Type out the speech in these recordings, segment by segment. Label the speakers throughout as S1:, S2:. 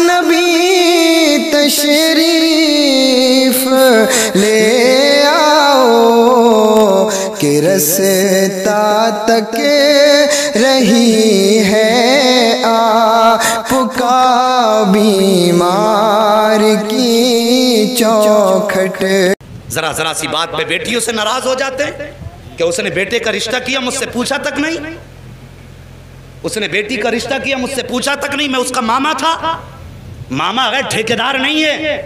S1: नबी तशरीफ़ ले आओ कि रही है आपका बीमार की चौखट।
S2: जरा जरा सी बात पे बेटियों से नाराज़ हो जाते हैं? कि उसने बेटे का रिश्ता किया, मुझसे पूछा तक नहीं? उसने बेटी का रिश्ता किया, मुझसे पूछा तक नहीं, मैं उसका मामा था। मामा अगर ठेकेदार नहीं है।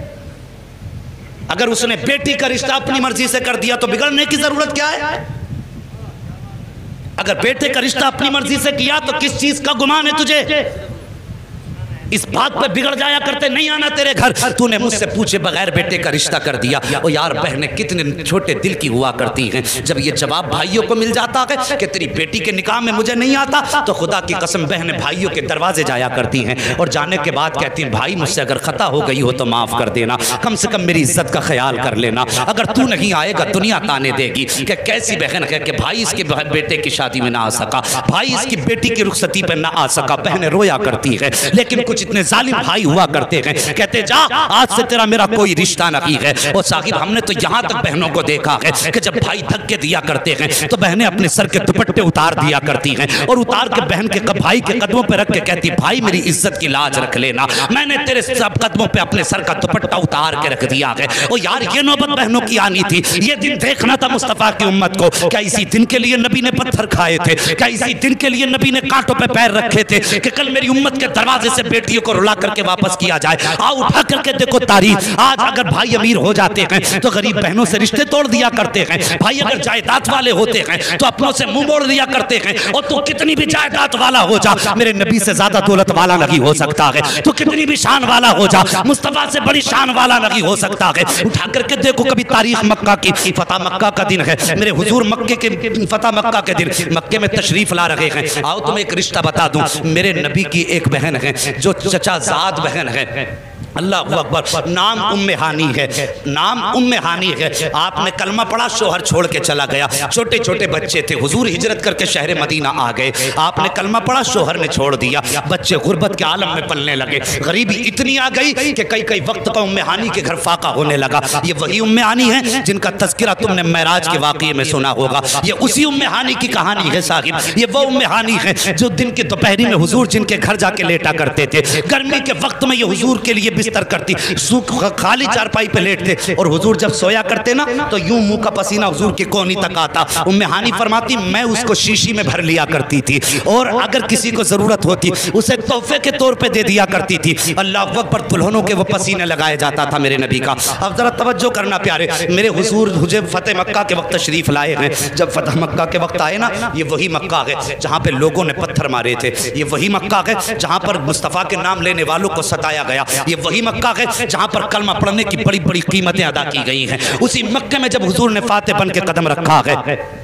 S2: अगर उसने बेटी का रिश्ता अपनी मर्ज़ी से कर दिया तो बिगड़ने की ज़रूरत क्या है? अगर बेटे का रिश्ता अपनी मर्ज़ी से किया तो किस चीज़ का गुमान है तुझे? इस बात पे बिगड़ जाया करते, नहीं आना तेरे घर। तूने मुझसे पूछे बगैर बेटे का रिश्ता कर दिया। ओ यार बहनें, कितने छोटे दिल की हुआ करती हैं। जब ये जवाब भाइयों को मिल जाता है कि तेरी बेटी के निकाह में मुझे नहीं आता तो खुदा की कसम बहनें भाइयों के दरवाजे जाया करती हैं और जाने के बाद कहती हैं, भाई, मुझसे अगर खता हो गई हो तो माफ़ कर देना। कम से कम मेरी इज़्ज़त का ख्याल कर लेना। अगर तू नहीं आएगा, दुनिया ताने देगी कि कैसी बहन है कि भाई इसके बेटे की शादी में ना आ सका। भाई इसकी बेटी की रुखसती पर ना आ सका। बहनें रोया करती है। लेकिन कुछ इतने जालिम भाई हुआ करते हैं, कहते, जा, आज से तेरा मेरा कोई रिश्ता नहीं है। और साहिब, हमने तो यहाँ तक बहनों को देखा है कि जब भाई धक्के दिया करते हैं तो बहनें अपने सर के दुपट्टे उतार दिया करती हैं और उतार के बहन के भाई के कदमों पर रख के कहती, भाई, मेरी इज़्ज़त की लाज रख लेना। मैंने तेरे सब कदमों पे अपने सर का दुपट्टा उतार के रख दिया है। और यार, ये नौबत बहनों की आनी थी। ये दिन देखना था मुस्तफ़ा की उम्मत को। क्या इसी दिन के लिए नबी ने पत्थर खाए थे? क्या इसी दिन के लिए नबी ने कांटों पे पैर रखे थे कि कल मेरी उम्मत के दरवाजे से बेटियों को रुला करके वापस किया जाए। आओ, उठा करके देखो तारीफ़ आज अगर भाई अमीर हो जाते हैं तो गरीब बहनों से रिश्ते तोड़ दिया करते हैं। भाई अगर जायदाद वाले होते हैं तो अपनों से मुँह मोड़ दिया करते हैं। और तू कितनी भी जायदाद वाला हो जा, मेरे नबी से ज़्यादा दौलत वाला नहीं हो सकता है। तू कितनी भी शान वाला हो जा, मुस्तफ़ा से बड़ी शान वाला नहीं हो सकता है। उठा करके देखो कभी तारीख मक्का की, फतेह मक्का का दिन है। मेरे हुजूर मक्के के, फतेह मक्का के दिन, मक्के में तशरीफ़ ला रहे हैं। आओ, तुम्हें एक रिश्ता बता दूँ। मेरे नबी की एक बहन है, जो चचा जात बहन है। अल्लाह अकबर, नाम उम्मे हानी है, नाम उम्मे हानी है। आपने कलमा पढ़ा, शोहर छोड़ के चला गया। छोटे छोटे बच्चे थे, हुजूर हिजरत करके शहर मदीना आ गए। आपने कलमा पढ़ा, शोहर ने छोड़ दिया। बच्चे गुर्बत के आलम में पलने लगे। गरीबी इतनी आ गई कि कई कई वक्त का उम्मे हानी के घर फाका होने लगा। ये वही उम्मे हानी है, जिनका तस्करा तुमने महराज के वाक़े में सुना होगा। ये उसी उम्मे हानी की कहानी है, साहिब। ये वो उम्मे हानी है, जो दिन के दोपहरी में हुजूर जिनके घर जाके लेटा करते थे। गर्मी के वक्त में ये हुजूर के लिए बिस्तर करती। खाली चारपाई पे लेटते। और हुजूर जब सोया करते ना तो यूँ मुँह का पसीना हुजूर के कोनी तक आता। उम्मे हानी फरमाती मैं उसको शीशी में भर लिया करती थी। और अगर किसी को ज़रूरत होती उसे तोहफे के तौर पे दे दिया करती थी। अल्लाह पर दुल्हनों के वो पसीने लगाया जाता था मेरे नबी का। अब जरा तवज्जो करना प्यारे। मेरे हुजूर मुझे फतेह मक्का के वक्त तशरीफ़ लाए हैं। जब फतेह मक्का के वक्त आए ना ये वही मक्का है जहाँ पे लोगों ने पत्थर मारे थे। ये वही मक्का है जहाँ पर मुस्तफ़ा के नाम लेने वालों को सताया गया। ये वही मक्का है जहाँ पर कलमा पढ़ने की बड़ी बड़ी कीमतें अदा की गई हैं। उसी मक्के में जब हजूर ने फाते बन के कदम रखा है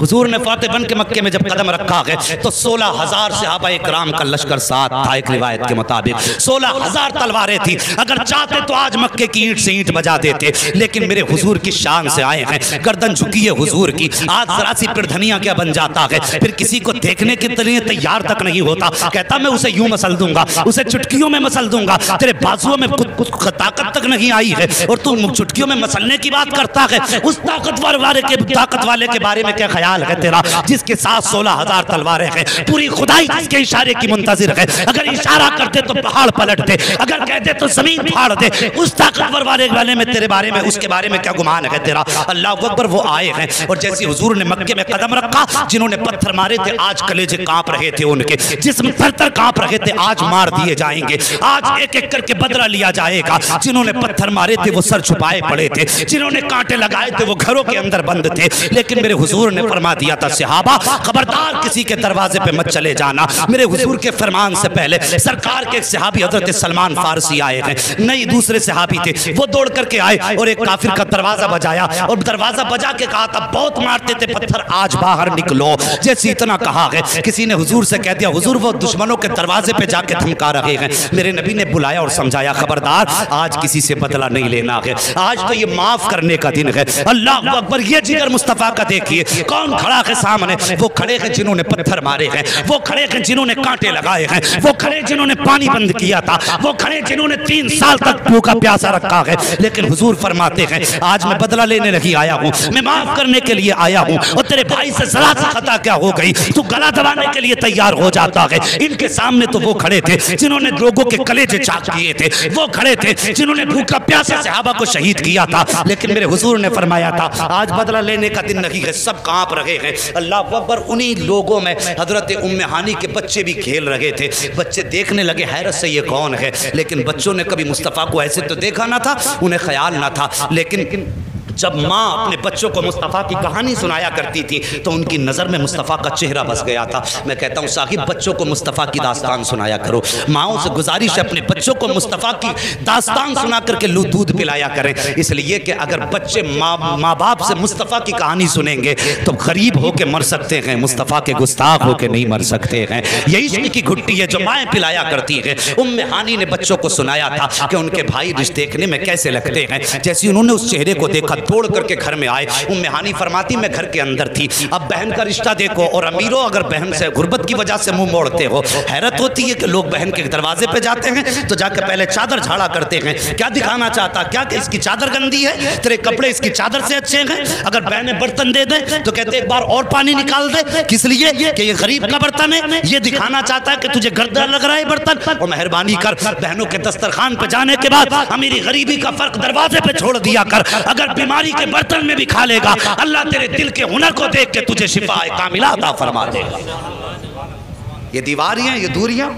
S2: हुजूर ने फाते बन के मक्के में जब कदम रखा है तो सोलह हज़ार सहाबा कराम का लश्कर साथ था, एक रिवायत के मुताबिक। सोलह हज़ार तलवारें थी। अगर चाहते तो आज मक्के की ईंट से ईंट बजा देते, लेकिन मेरे हुजूर की शान से आए हैं। गर्दन झुकी है हुजूर की। आज जरा सी धनिया क्या बन जाता है? फिर किसी को देखने के लिए तैयार तक नहीं होता। कहता, मैं उसे यूँ मसल दूँगा, उसे चुटकियों में मसल दूँगा। तेरे बाजुओं में कुछ ताकत तक नहीं आई है, और तू चुटकियों में मसलने की बात करता है। उस ताकतवर वाले के, ताकत वाले के बारे में क्या ख्याल है तेरा, जिसके साथ सोलह हज़ार तलवारें हैं। पूरी खुदाई जिसके इशारे की मुंतजिर है। अगर इशारा करते तो पहाड़ पलट दे। अगर कहते तो ज़मीन फाड़ दे। उस ताकतवर वाले वाले में, तेरे बारे में, उसके बारे में क्या गुमान है तेरा? अल्लाह अकबर वो आए हैं। और जैसे हुजूर ने मक्के में कदम रखा, जिन्होंने पत्थर मारे थे, आज कलेजे काँप रहे थे उनके। जिसम थर काँप रहे थे, आज मार दिए जाएँगे। आज एक एक करके बदला लिया जाएगा। जिन्होंने पत्थर मारे थे, वो सर छुपाए पड़े थे। जिन्होंने कांटे लगाए थे, वो घरों के अंदर बंद थे। लेकिन मेरे हुजूर ने फरमा दिया था, सिहाबा, खबरदार किसी के दरवाजे पे मत चले जाना। मेरे हुजूर के फरमान से पहले सरकार के सिहाबी हज़रत सलमान फारसी आए हैं, नई दूसरे सिहाबी थे। वो दौड़ करके आए और एक काफिर का दरवाज़ा बजाया और दरवाज़ा बजा के कहा था, बहुत मारते थे पत्थर, आज बाहर निकलो। जैसे इतना कहा है, किसी ने हुजूर से कह दिया, हुजूर, वो दुश्मनों के दरवाजे पे जाके धमका रहे हैं। मेरे नबी ने बुलाया और समझाया, खबरदार, आज किसी से बदला नहीं लेना है। आज तो ये माफ़ करने का दिन है। अल्लाह अकबर, ये जिगर मुस्तफ़ा का देखिए कौन खड़ा है सामने? वो खड़े हैं जिन्होंने पत्थर मारे हैं। वो खड़े हैं जिन्होंने कांटे लगाए हैं। वो खड़े जिन्होंने पानी बंद किया था। वो खड़े जिन्होंने तीन साल तक भूखा प्यासा रखा है। लेकिन हुजूर फरमाते हैं, आज मैं बदला लेने नहीं आया हूँ। मैं माफ़ करने के लिए आया हूँ। और तेरे भाई से जरा सी खता क्या हो गई? तू गला दबाने के लिए तैयार हो जाता है। इनके सामने तो वो खड़े थे, जिन्होंने लोगों के कलेजे चाक किए थे। वो खड़े थे, जिन्होंने भूखा प्यासा सहाबा को शहीद किया था। लेकिन मेरे हुजूर ने फरमाया था, आज बदला लेने का दिन नहीं है। सब काँप रहे हैं। अल्लाह अकबर उन्हीं लोगों में, हज़रत उम्मानी के बच्चे भी खेल रहे थे। बच्चे देखने लगे, हैरत से ये कौन है? लेकिन बच्चों ने कभी मुस्तफ़ा को ऐसे तो देखा ना था, उन्हें ख्याल ना था। लेकिन जब माँ अपने बच्चों को मुस्तफ़ा की कहानी सुनाया करती थी तो उनकी नज़र में मुस्तफ़ा का चेहरा बस गया था। मैं कहता हूँ साहिब बच्चों को मुस्तफ़ा की दास्तान सुनाया करो। माओ से गुजारिश है अपने बच्चों को मुस्तफ़ा की दास्तान सुना करके लू दूध पिलाया करें। इसलिए कि अगर बच्चे माँ माँ बाप से मुस्तफ़ा की कहानी सुनेंगे तो गरीब होके मर सकते हैं मुस्तफ़ा के गुस्ताख होके नहीं मर सकते हैं। यही की घुट्टी है जो माएँ पिलाया करती हैं। उम्म हानी ने बच्चों को सुनाया था। कि उनके भाई रिश्ते देखने में कैसे लगते हैं जैसे उन्होंने उस चेहरे को देखा तोड़ करके घर में आए। उम्मे हानी फरमाती, मैं घर के अंदर थी। अब बहन का रिश्ता देखो और अमीरों अगर बहन से गुर्बत की वजह से मुँह मोड़ते हो, हैरत होती है कि लोग बहन के दरवाजे पे जाते हैं तो जाकर पहले चादर झाड़ा करते हैं। क्या दिखाना चाहता? क्या कि इसकी चादर गंदी है? तेरे कपड़े इसकी चादर से अच्छे हैं? अगर बहनें बर्तन दे दे तो कहते, एक बार और पानी निकाल दे। किस लिए? कि ये गरीब का बर्तन है। ये दिखाना चाहता है कि तुझे गर्दा लग रहा है बर्तन। और मेहरबानी कर, बहनों के दस्तरखान पे जाने के बाद अमीरी गरीबी का फ़र्क दरवाजे पे छोड़ दिया कर। अगर बीमारी के बर्तन में भी खा लेगा। अल्लाह तेरे दिल के हुनर को देख के तुझे शिफा कामिला फरमा देगा। ये दीवारियाँ, ये दूरियाँ,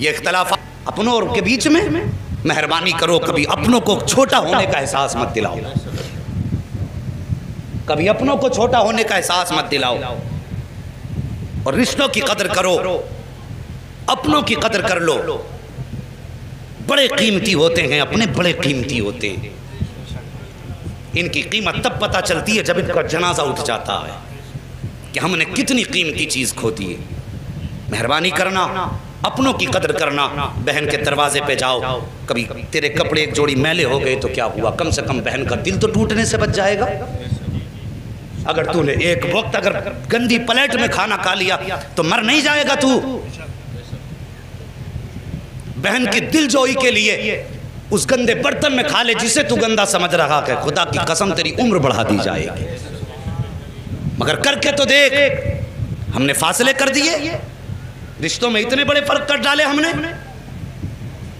S2: ये इख्तलाफ अपनों और के बीच में मेहरबानी करो, कभी अपनों को छोटा होने का एहसास मत दिलाओ। कभी अपनों को छोटा होने का एहसास मत दिलाओ। और रिश्तों की कदर करो, अपनों की कदर कर लो। बड़े कीमती होते हैं, अपने बड़े कीमती होते हैं। इनकी कीमत तब पता चलती है जब इनका जनाजा उठ जाता है कि हमने कितनी कीमती चीज़ खो दी है। मेहरबानी करना, अपनों की कदर करना, बहन के दरवाजे पे जाओ। कभी तेरे कपड़े एक जोड़ी मैले हो गए तो क्या हुआ? कम से कम बहन का दिल तो टूटने से बच जाएगा। अगर तूने एक वक्त अगर गंदी प्लेट में खाना खा लिया तो मर नहीं जाएगा तू। बहन की दिल जोई के लिए उस गंदे बर्तन में खा ले, जिसे तू गंदा समझ रहा है। खुदा की कसम तेरी उम्र बढ़ा दी जाएगी। मगर करके तो देख, हमने फासले कर दिए। रिश्तों में इतने बड़े फ़र्क कर डाले हमने।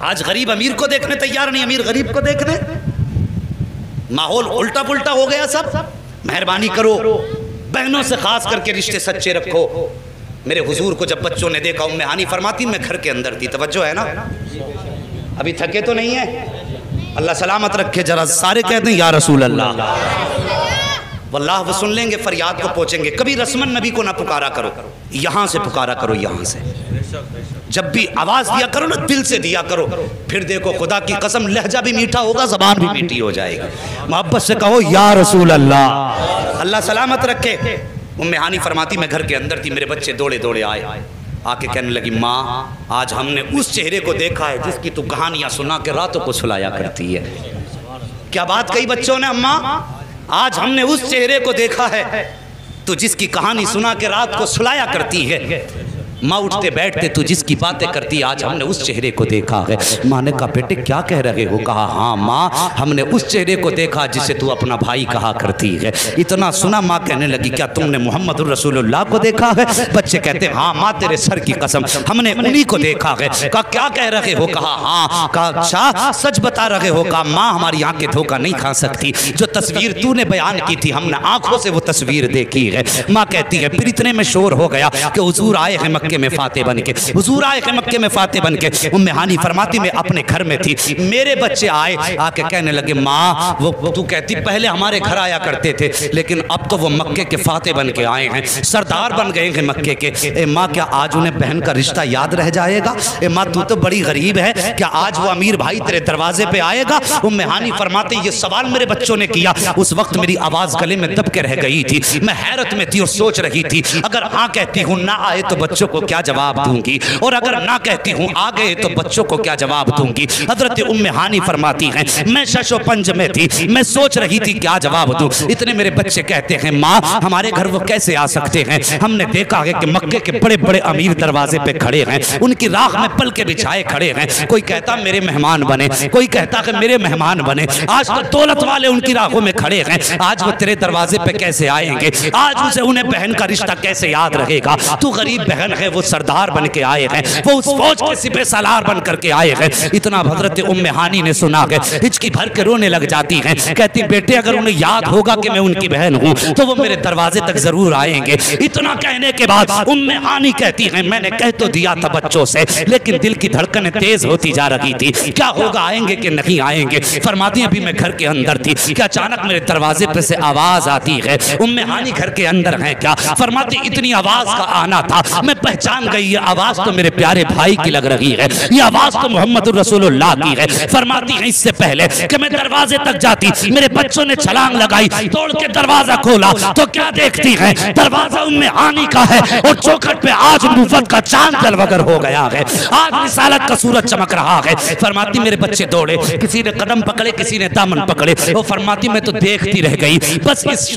S2: आज गरीब अमीर को देखने तैयार नहीं, अमीर गरीब को देखने। माहौल उल्टा पुल्टा हो गया सब। मेहरबानी करो। बहनों से खास करके रिश्ते सच्चे रखो। मेरे हुजूर को जब बच्चों ने देखा, उम्मे हानि फरमाती, मैं घर के अंदर थी। तवज्जो है ना? अभी थके तो नहीं है? अल्लाह सलामत रखे, जरा सारे कहते हैं, या रसूल अल्लाह वल्लाह, वो सुन लेंगे, फरियाद को पहुँचेंगे। कभी रस्मन नबी को ना पुकारा करो। यहाँ से पुकारा करो, यहाँ से। जब भी आवाज़ दिया करो ना, दिल से दिया करो। फिर देखो, खुदा की कसम, लहजा भी मीठा होगा, जबान भी मीठी हो जाएगी। मोहब्बत से कहो, या रसूल अल्लाह अल्लाह सलामत रखे। उम्मे हानि फरमाती, मैं घर के अंदर थी, मेरे बच्चे दौड़े दौड़े आए। आके कहने लगी, माँ, आज हमने उस चेहरे को देखा है, जिसकी तू कहानियाँ सुना के रातों को सुलाया करती है। क्या बात कही बच्चों ने, अम्मा? आज हमने उस चेहरे को देखा है तो जिसकी कहानी सुना के रात को सुलाया करती है माँ उठते बैठते तू जिसकी बातें करती, आज हमने उस चेहरे को देखा है। माँ ने कहा बेटे, क्या कह रहे हो? कहा हाँ माँ, हमने उस चेहरे को देखा जिसे तू अपना भाई कहा करती है। इतना सुना माँ कहने लगी, क्या तुमने मोहम्मद रसूलुल्लाह को देखा है? बच्चे कहते हाँ माँ, तेरे सर की कसम, हमने उन्हीं को देखा है। कहा, क्या कह रहे हो? कहा हाँ। कहा अच्छा सच बता रहे हो? कहा, माँ, हमारी आँखें धोखा नहीं खा सकती। जो तस्वीर तूने बयान की थी, हमने आँखों से वो तस्वीर देखी है। माँ कहती है, फिर इतने में शोर हो गया कि हुजूर आए हैं मक्के में फाते बन के हुजूर आए मक्के में फाते बन के उम्मे हानी फरमाती, में अपने घर में थी। मेरे बच्चे आए, आके कहने लगे, माँ, वो तू कहती, पहले हमारे घर आया करते थे, लेकिन अब तो वो मक्के के फाते बन के आए हैं। सरदार बन गए हैं मक्के के। ए माँ, क्या आज उन्हें बहन का रिश्ता याद रह जाएगा? ए माँ, तू तो बड़ी गरीब है। क्या आज वो अमीर भाई तेरे दरवाजे पे आएगा? उम्मे हानी फरमाते, ये सवाल मेरे बच्चों ने किया। उस वक्त मेरी आवाज़ गले में दब के रह गई थी। मैं हैरत में थी और सोच रही थी, अगर हाँ कहती हूँ, ना आए तो बच्चों को क्या जवाब दूँगी? और अगर ना कहती हूँ आगे तो बच्चों को क्या जवाब दूँगी? हज़रत उम्मे हानी फरमाती हैं, मैं शशो पंज में थी, मैं सोच रही थी क्या जवाब दूँ? इतने मेरे बच्चे कहते हैं, माँ, हमारे घर वो कैसे आ सकते हैं? हमने देखा है कि मक्के के बड़े बड़े अमीर दरवाजे पे खड़े हैं। उनकी राख में पल के बिछाए खड़े हैं। कोई कहता, मेरे मेहमान बने। कोई कहता कि, मेरे मेहमान बने। आज तो दौलत वाले उनकी राहों में खड़े हैं। आज वो तेरे दरवाजे पे कैसे आएँगे? आज उसे उन्हें बहन का रिश्ता कैसे याद रहेगा? तू गरीब बहन है वो सरदार बन के आए हैं, वो उस फौज के सिपे सलार बन करके आए हैं। इतना हज़रत उम्मे हानी ने सुना है, हिचकी भर के रोने लग जाती हैं। कहती, बेटे, अगर उन्हें याद होगा कि मैं उनकी बहन हूँ तो वो मेरे दरवाजे तक ज़रूर आएँगे। इतना कहने के बाद उम्मे हानी कहती हैं, मैंने कह तो दिया था बच्चों से, लेकिन दिल की धड़कन तेज होती जा रही थी। क्या होगा, आएँगे कि नहीं आएँगे? फरमाती, अभी मैं घर के अंदर थी, क्या अचानक मेरे दरवाजे पर से आवाज़ आती है? उम्मे हानी घर के अंदर है क्या? फरमाती, इतनी आवाज़ का आना था, मैं पहचान गई, ये आवाज़ तो मेरे प्यारे भाई की लग रही है। ये आवाज़ तो मोहम्मद रसूलुल्लाह की है। फरमाती है इससे पहले कि मैं दरवाजे तक जाती, मेरे बच्चों ने छलांग लगाई, तोड़ के दरवाज़ा खोला तो क्या देखती है? दरवाज़ा उनमें आनी का है और चौखट पे आज नबूवत का चाँद जलवगर हो गया है। आज रिसालत का सूरज चमक रहा है। फरमाती, मेरे बच्चे दौड़े, किसी ने कदम पकड़े, किसी ने दामन पकड़े। वो फरमाती, मैं तो देखती रह गई। बस इस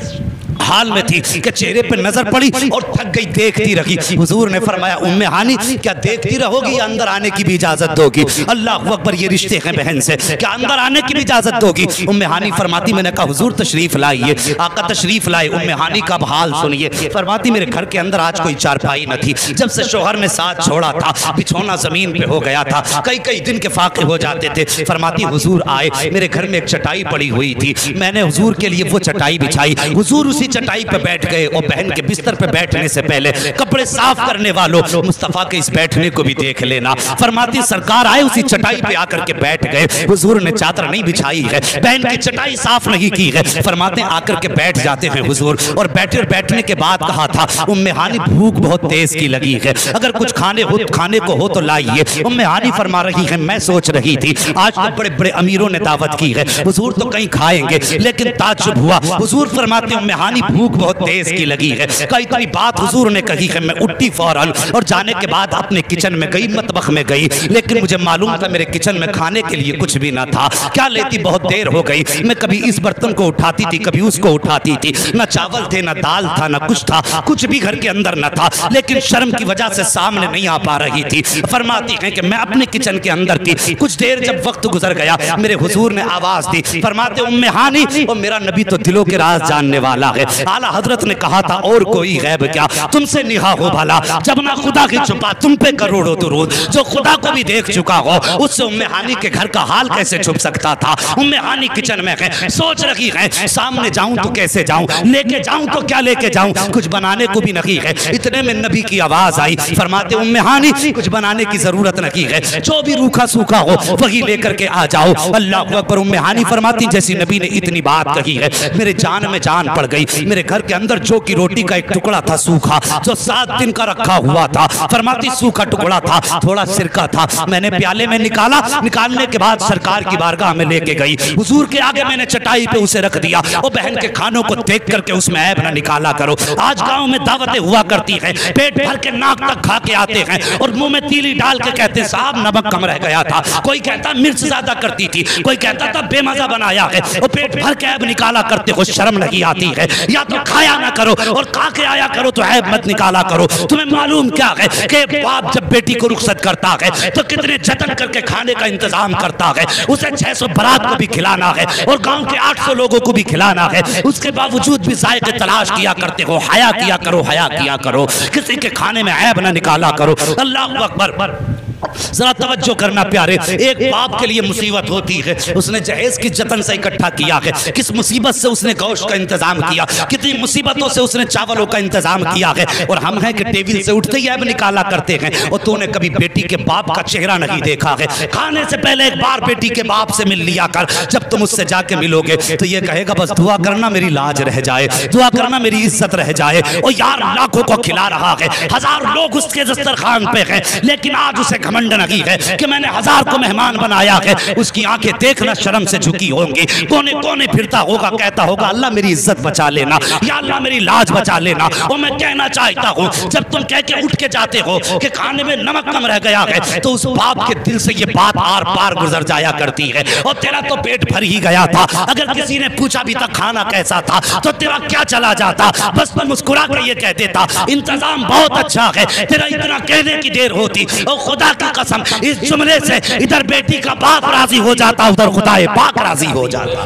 S2: हाल में थी कि चेहरे पर नज़र पड़ी और थक गई, देखती रही। हुजूर ने फरमाया, उम्मे हानी, क्या देखती रहोगी या अंदर आने की भी इजाज़त दोगी? अल्लाह अकबर, ये रिश्ते हैं बहन से, क्या अंदर आने की भी इजाज़त दोगी? उम्मे हानी फरमाती, मैंने कहा, हुजूर, तशरीफ़ लाइए आका तशरीफ़ लाए, उम्मे हानी का हाल सुनिए। फरमाती, मेरे घर के अंदर आज कोई चारपाई न थी, जब से शोहर ने साथ छोड़ा था, बिछोना ज़मीन पे हो गया था कई कई दिन के फाके हो जाते थे। फरमाती, हुजूर आए, मेरे घर में एक चटाई पड़ी हुई थी, मैंने हुजूर के लिए वो चटाई बिछाई। हुजूर उसी चटाई पे बैठ गए और बहन के बिस्तर पे बैठने से पहले कपड़े साफ़ करने वालों, मुस्तफ़ा के इस बैठने को भी देख लेना। फरमाती, सरकार आए उसी चटाई पे आकर के बैठ गए। हुजूर ने चादर नहीं बिछाई है, बहन की चटाई साफ़ नहीं की है। फरमाते, आकर के बैठ जाते हैं हुजूर। और बैठे, बैठने के बाद कहा था, उम्मे हानी भूख बहुत तेज की लगी है। अगर कुछ खाने हो, खाने को हो तो लाइए। उम्मे हानी फरमा रही है, मैं सोच रही थी। आज तो बड़े बड़े अमीरों ने दावत की है। हुजूर तो कहीं खाएँगे, लेकिन ताजुब हुआ। हुजूर फरमाते, उम्मे हानी भूख बहुत तेज की लगी है। कई कई बात हुजूर ने कही है मैं उठी फ़ौरन और जाने के बाद अपने किचन में गई मतबख में गई लेकिन मुझे मालूम था मेरे किचन में खाने के लिए कुछ भी ना था। क्या लेती बहुत देर हो गई। मैं कभी इस बर्तन को उठाती थी कभी उसको उठाती थी। न चावल थे न दाल था न कुछ था। कुछ भी घर के अंदर न था। लेकिन शर्म की वजह से सामने नहीं आ पा रही थी। फरमाती है कि मैं अपने किचन के अंदर थी। कुछ देर जब वक्त गुजर गया मेरे हुजूर ने आवाज़ दी। फरमाते उम्मे हानी और मेरा नबी तो दिलों के राज जानने वाला है आला हज़रत ने कहा था, और कोई गैब क्या? तुमसे निहा हो भला। जब ना खुदा की छुपा तुम पे करोड़ों दुरूद, जो खुदा को भी देख चुका हो, उससे उम्मे हानी के घर का हाल कैसे छुप सकता था? उम्मे हानी किचन में है, सोच रही है, सामने जाऊँ तो कैसे जाऊँ? लेके जाऊँ तो क्या लेके जाऊँ? कुछ बनाने को भी नहीं है। इतने में नबी की आवाज़ आई, फरमाते, उम्मे हानी, कुछ बनाने की ज़रूरत नहीं है। जो भी रूखा सूखा हो, वही लेकर के आ जाओ। अल्लाह अकबर उम्मे हानी फरमाती, जैसी नबी ने इतनी बात कही है, मेरे जान में जान पड़ गई। मेरे घर के अंदर जो की रोटी का एक टुकड़ा था सूखा, जो सात दिन का रखा हुआ था। फरमाती, सूखा टुकड़ा था, थोड़ा सिरका था। मैंने प्याले में निकाला। निकालने के बाद सरकार की बारगाह में लेके गई। हुजूर के आगे मैंने चटाई पे उसे रख दिया। और बहन के खानों को देख करके उसमें ऐब ना निकाला करो। आज गाँव में दावतें हुआ करती है, पेट भर के नाक तक खा के आते हैं और मुँह में तीली डाल के कहते, साहब, नमक कम रह गया था। कोई कहता, मिर्च ज़्यादा करती थी। कोई कहता था बेमजा बनाया है। और पेट भर के ऐब निकाला करते हो शर्म नहीं आती है। या तो खाया ना करो और खा के आया करो तो ऐब मत निकाला करो। तुम्हें मालूम क्या है कि बाप जब बेटी को रुखसत करता है तो कितने जतन करके खाने का इंतज़ाम करता है। उसे 600 बरात को भी खिलाना है और गाँव के 800 लोगों को भी खिलाना है। उसके बावजूद भी जायके तलाश किया करते हो, हया किया करो, हया किया करो। किसी के खाने में ऐब ना निकाला करो। अल्लाह अकबर। जरा तवज्जो करना प्यारे, एक बाप के लिए मुसीबत होती है, उसने जहेज की जतन से इकट्ठा किया है, किस मुसीबत से उसने गोश्त का इंतज़ाम किया, कितनी मुसीबतों से उसने चावलों का इंतज़ाम किया है, और हम हैं कि टेबल से उठते ही अब निकाला करते हैं, और तूने कभी बेटी के बाप का चेहरा नहीं देखा है, खाने से पहले एक बार बेटी के बाप से मिल लिया कर, जब तुम उससे जाके मिलोगे तो ये कहेगा, बस दुआ करना मेरी लाज रह जाए, दुआ करना मेरी इज़्ज़त रह जाए, और यार लाखों को खिला रहा है, हज़ार लोग उसके दस्तरखान पे हैं, लेकिन आज उसे घमंड नहीं है कि मैंने हज़ार को मेहमान बनाया है। उसकी आँखें देखना शर्म से झुकी होंगी। कोने कोने फिरता होगा, कहता होगा, अल्लाह मेरी इज़्ज़त बचा लेना, या अल्लाह मेरी लाज बचा लेना। और मैं कहना चाहता हूँ, जब तुम कह के उठ के जाते हो कि खाने में नमक कम रह गया है तो उस बाप के दिल से ये बात आर पार गुजर जाया करती है। और तेरा तो पेट भर ही गया था। अगर किसी ने पूछा भी था, खाना कैसा था? तो तेरा क्या चला जाता? बस मैं मुस्कुरा कर ये कह देता, इंतज़ाम बहुत अच्छा है, तेरा इतना कहने की देर होती। और खुदा की कसम इस जुमले से इधर बेटी का बाप राज़ी हो जाता उधर खुदा पाक राज़ी हो जाता।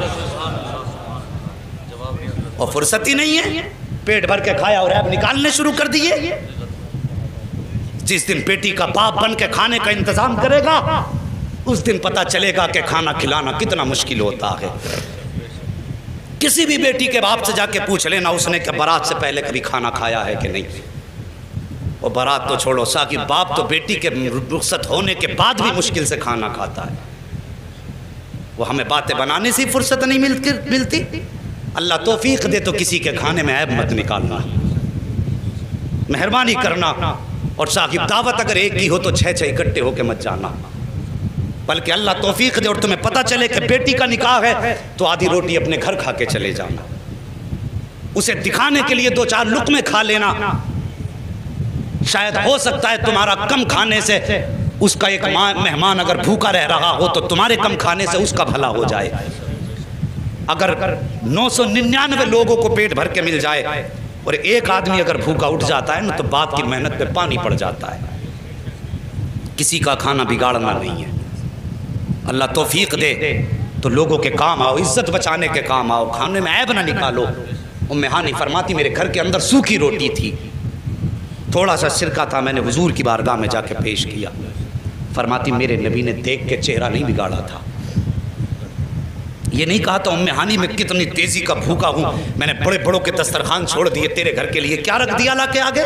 S2: और फुर्सत ही नहीं है। पेट भर के खाया और ऐब निकालने शुरू कर दिए। जिस दिन बेटी का बाप बन के खाने का इंतज़ाम करेगा उस दिन पता चलेगा कि खाना खिलाना कितना मुश्किल होता है। किसी भी बेटी के बाप से जाके पूछ लेना उसने कि बारात से पहले कभी खाना खाया है कि नहीं? वो बारात तो छोड़ो, साकि बाप तो बेटी के रुखसत होने के बाद भी मुश्किल से खाना खाता है। वो हमें बातें बनाने से फुर्सत नहीं मिलती मिलती। अल्लाह तोफीक दे तो किसी के खाने में ऐब मत निकालना। मेहरबानी करना और साहिब दावत अगर एक की हो तो छः छः इकट्ठे होके मत जाना। बल्कि अल्लाह तोफीक दे और तुम्हें पता चले कि बेटी का निकाह है तो आधी रोटी अपने घर खा के चले जाना। उसे दिखाने के लिए दो चार लुक में खा लेना। शायद हो सकता है तुम्हारा कम खाने से उसका एक मेहमान अगर भूखा रह रहा हो तो तुम्हारे कम खाने से उसका भला हो जाए। अगर नौ सौ निन्यानवे लोगों को पेट भर के मिल जाए और एक आदमी अगर भूखा उठ जाता है ना तो बाप की मेहनत पे पानी पड़ जाता है। किसी का खाना बिगाड़ना नहीं है। अल्लाह तोफीक दे तो लोगों के काम आओ इज़्ज़त बचाने के काम आओ। खाने में ऐब ना निकालो। उम्मे हानी फरमाती मेरे घर के अंदर सूखी रोटी थी। थोड़ा सा सिरका था, मैंने हुजूर की बारगाह में जाके पेश किया। फरमाती, मेरे नबी ने देख के चेहरा नहीं बिगाड़ा था। ये नहीं कहा था, उम्मे हानि में कितनी तेज़ी का भूखा हूँ। मैंने बड़े बड़ों के दस्तरखान छोड़ दिए, तेरे घर के लिए क्या रख दिया ला के आगे?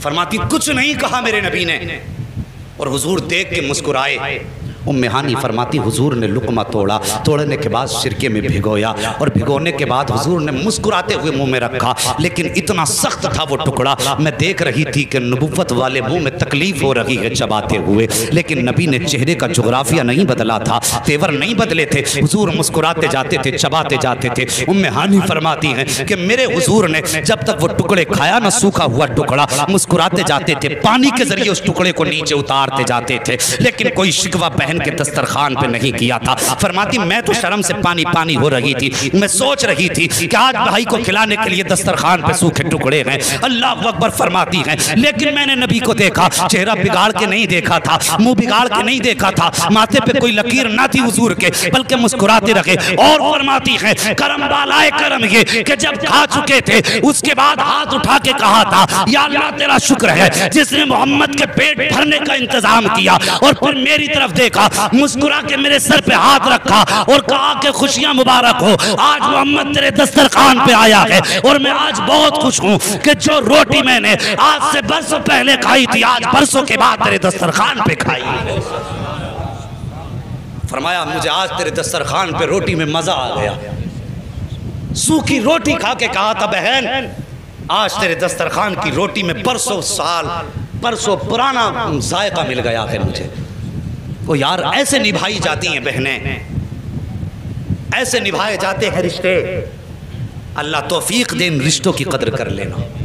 S2: फरमाती, कुछ नहीं कहा मेरे नबी ने। और हुजूर देख के मुस्कुराए। उम्मेहानी फरमाती, हुजूर ने लुकमा तोड़ा, तोड़ने के बाद सिरके में भिगोया और भिगोने के बाद हुजूर ने मुस्कुराते हुए मुँह में रखा, लेकिन इतना सख्त था वो टुकड़ा। मैं देख रही थी कि नबुवत वाले मुँह में तकलीफ़ हो रही है चबाते हुए, लेकिन नबी ने चेहरे का जोग्राफिया नहीं बदला था, तेवर नहीं बदले थे। हुजूर मुस्कुराते जाते थे, चबाते जाते थे। उम्मे हानी फरमाती हैं कि मेरे हुजूर ने जब तक वो टुकड़े खाया ना, सूखा हुआ टुकड़ा, मुस्कुराते जाते थे, पानी के ज़रिए उस टुकड़े को नीचे उतारते जाते थे। लेकिन कोई शिकवा बहन के दस्तरखान पे नहीं किया था। फरमाती, मैं तो शर्म से पानी पानी हो रही थी। मैं सोच रही थी कि आज भाई को खिलाने के लिए दस्तरखान पे सूखे टुकड़े हैं। अल्लाह अकबर फरमाती हैं, लेकिन मैंने नबी को देखा, चेहरा बिगाड़ के नहीं देखा था, मुँह बिगाड़ के नहीं देखा था, माथे पे कोई लकीर ना थी हुजूर के, बल्कि मुस्कुराते रहे। और फरमाती है, करम बालाए करम ये कि जब खा चुके थे, उसके बाद हाथ उठा के कहा था, या अल्लाह, तेरा शुक्र है, जिसने मोहम्मद के पेट भरने का इंतज़ाम किया और फिर मेरी तरफ़ देखा देखा मुस्कुरा के मेरे सर पे हाथ रखा और कहा कि खुशियाँ मुबारक हो। आज मोहम्मद तेरे दस्तरखान पे आया है और मैं आज बहुत खुश हूँ कि जो रोटी मैंने आज से बरसों पहले खाई थी, आज बरसों के बाद तेरे दस्तरखान पे खाई। फरमाया, मुझे आज तेरे दस्तरखान पे रोटी में मज़ा आ गया। सूखी रोटी खा के कहा था, बहन, आज तेरे दस्तरखान की रोटी में परसों साल परसों पुराना जायका मिल गया है मुझे। वो यार, ऐसे निभाई जाती हैं बहनें। ऐसे निभाए जाते हैं रिश्ते। अल्लाह तोफीक दे इन रिश्तों की कदर कर लेना।